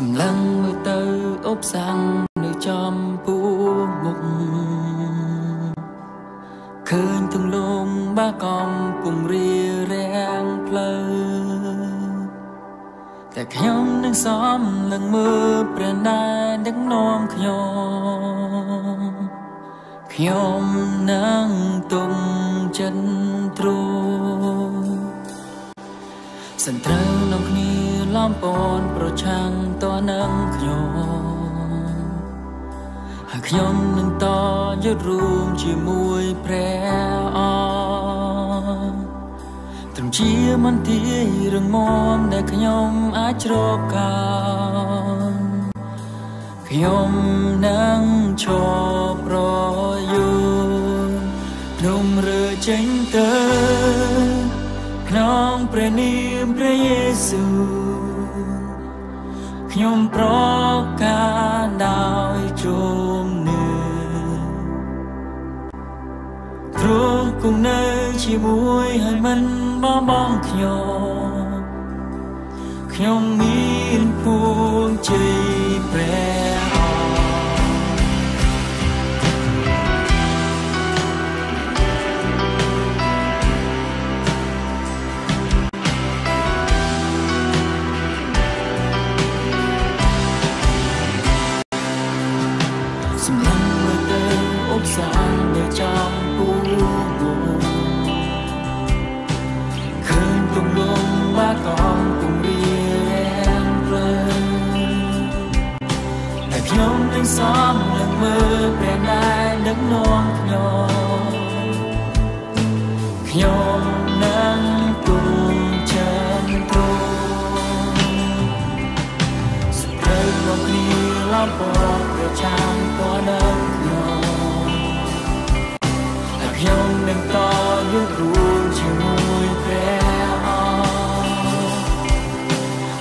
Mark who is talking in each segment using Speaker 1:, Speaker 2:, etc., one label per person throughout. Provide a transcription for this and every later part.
Speaker 1: សម្លឹងមើលទៅអបសាំងនៅចំពោះមុខឃើញទាំងលងបាកំពុងរៀរាំងផ្លូវតែខ្ញុំនឹងសំលឹងមើលព្រះណែដឹកនាំខ្ញុំខ្ញុំនឹងទុំចិនទ្រូសន្ត្រូវនឹងគ្នា ឡំពនប្រឆាំងតនឹងខ្ញុំហើយខ្ញុំនឹងតយុទ្ធរួមជាមួយព្រះអត្រឹមជាមន្ទីររងមដែលខ្ញុំអាចជ្រកកោនខ្ញុំនឹងឈរប្រយុទ្ធខ្ញុំរើចេញទៅក្នុងព្រះនាមព្រះយេស៊ូវ ខ្ញុំប្រកាសដោយជុំនឹទ្រង់គង់នៅជាមួយហើយមិនបបងខ្ញុំខ្ញុំមានពួងជ័យព្រះ សំនឹងមើលព្រះណែដឹកនាំខ្ញុំខ្ញុំ គ្នាឡំពណ៌ប្រចាំពណ៌នឹងខ្ញុំហើយខ្ញុំនឹងតយុទ្ធរួមជាមួយព្រះអ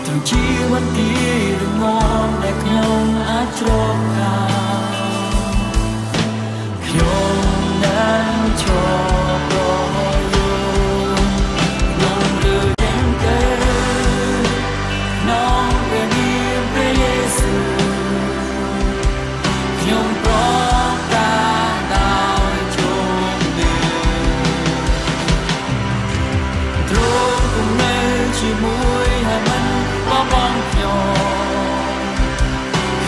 Speaker 1: ទ្រង់ជាមន្ទីររងមដែលខ្ញុំអាចជ្រក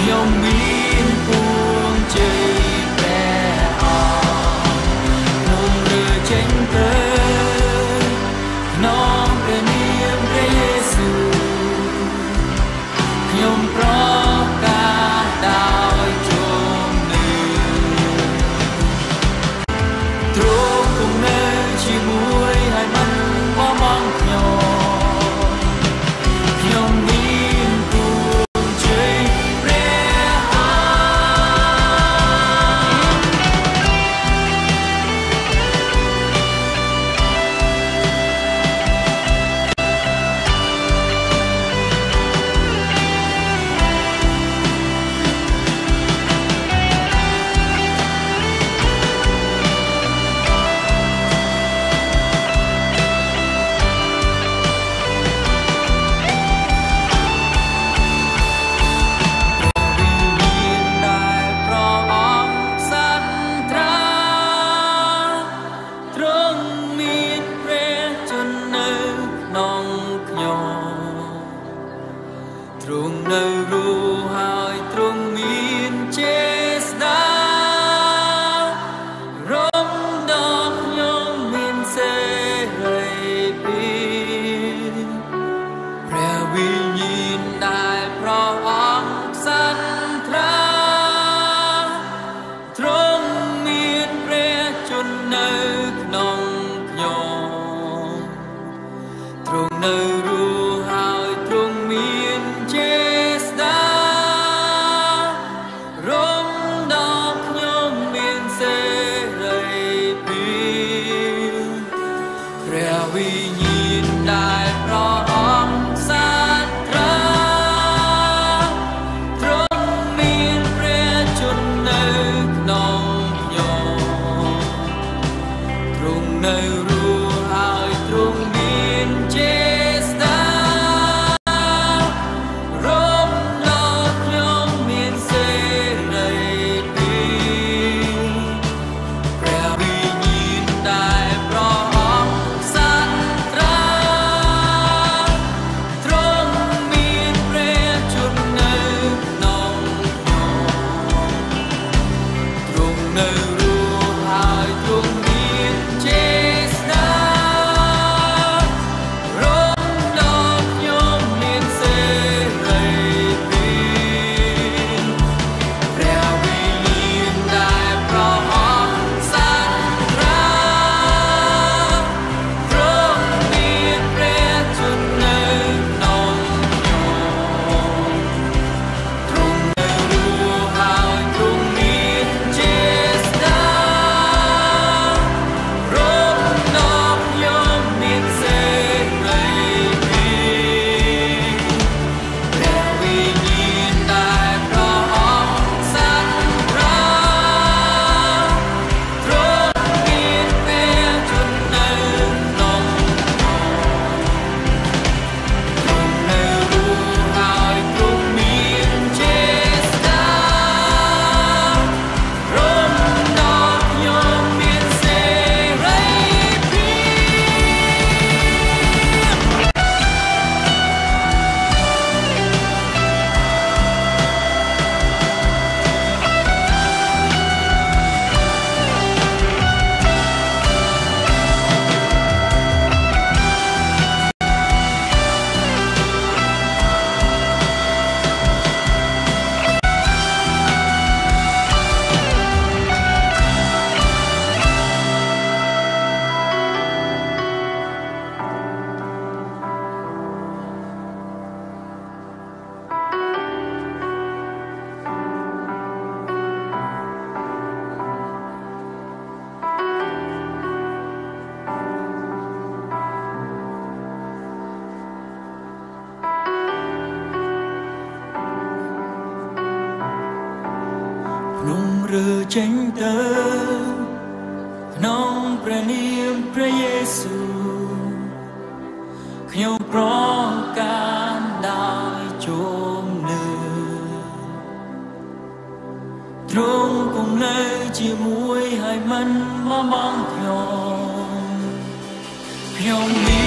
Speaker 1: 用力 the ចេញទៅក្នុងព្រះនាមព្រះយេស៊ូខ្ញុំប្រកាន់ដោយជំនឿទ្រង់គង់នៅជាមួយហើយមិនមកបងខ្ញុំខ្ញុំមាន